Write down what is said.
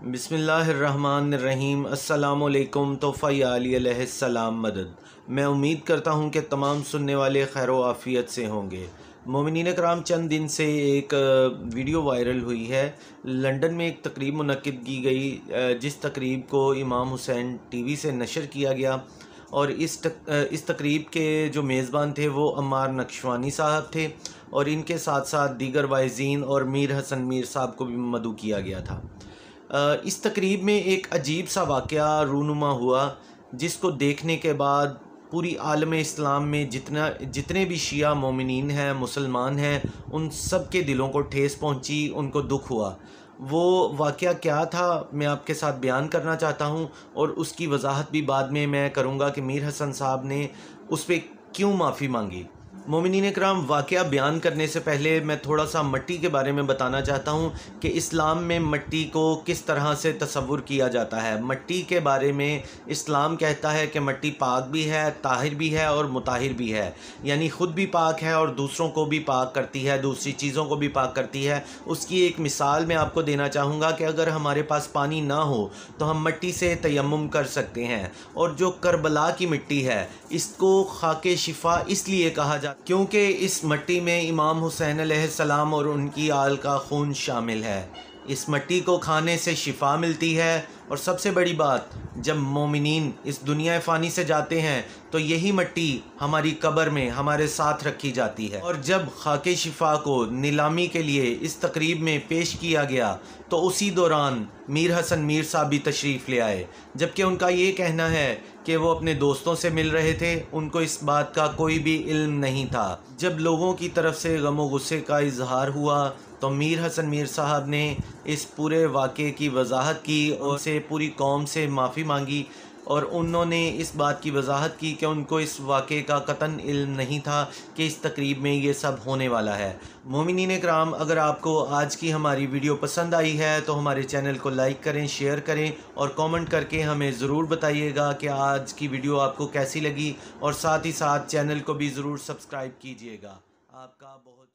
बिसमीम अल्लाम तोफ़ाम मदद। मैं उम्मीद करता हूँ कि तमाम सुनने वाले खैर आफ़ियत से होंगे। मोमिन कराम चंद दिन से एक वीडियो वायरल हुई है। लंदन में एक तकरीब मनद की गई जिस तकरीब को इमाम हुसैन टीवी से नशर किया गया और इस तक, इस तकरीब के जो मेज़बान थे वो अम्मार नक्शवानी साहब थे और इनके साथ साथ दीगर वाइजीन और मीर हसन मीर साहब को भी मदू किया गया था। इस तकरीब में एक अजीब सा वाक़ रूनुमा हुआ, जिसको देखने के बाद पूरी आलम इस्लाम में जितना, जितने भी शिया मोमिन हैं, मुसलमान हैं, उन सब के दिलों को ठेस पहुँची, उनको दुख हुआ। वो वाक़ क्या था, मैं आपके साथ बयान करना चाहता हूँ, और उसकी वजाहत भी बाद में मैं करूँगा कि मीर हसन साहब ने उस पर क्यों माफ़ी मांगी। मोमिन कराम वाक़ बयान करने से पहले मैं थोड़ा सा मट्टी के बारे में बताना चाहता हूँ कि इस्लाम में मट्टी को किस तरह से तस्वुर किया जाता है। मट्टी के बारे में इस्लाम कहता है कि मट्टी पाक भी है, ताहिर भी है और मुताहिर भी है। यानी ख़ुद भी पाक है और दूसरों को भी पाक करती है, दूसरी चीज़ों को भी पाक करती है। उसकी एक मिसाल मैं आपको देना चाहूँगा कि अगर हमारे पास पानी ना हो तो हम मट्टी से तयम कर सकते हैं। और जो करबला की मिट्टी है, इसको खाके शिफा इसलिए कहा जाता क्योंकि इस मट्टी में इमाम हुसैन सलाम और उनकी आल का खून शामिल है। इस मट्टी को खाने से शिफा मिलती है। और सबसे बड़ी बात, जब मोमिन इस दुनिया फ़ानी से जाते हैं तो यही मट्टी हमारी कब्र में, हमारे साथ रखी जाती है। और जब खाके शिफा को नीलामी के लिए इस तकरीब में पेश किया गया तो उसी दौरान मीर हसन मीर साहब भी तशरीफ़ ले आए। जबकि उनका ये कहना है कि वो अपने दोस्तों से मिल रहे थे, उनको इस बात का कोई भी इल्म नहीं था। जब लोगों की तरफ़ से गम गुस्से का इजहार हुआ तो मीर हसन मीर साहब ने इस पूरे वाक़े की वजाहत की और से पूरी कौम से माफ़ी मांगी और उन्होंने इस बात की वजाहत की कि उनको इस वाक़े का कतन इल्म नहीं था कि इस तकरीब में ये सब होने वाला है। मोमिन कराम अगर आपको आज की हमारी वीडियो पसंद आई है तो हमारे चैनल को लाइक करें, शेयर करें और कमेंट करके हमें ज़रूर बताइएगा कि आज की वीडियो आपको कैसी लगी और साथ ही साथ चैनल को भी ज़रूर सब्सक्राइब कीजिएगा। आपका बहुत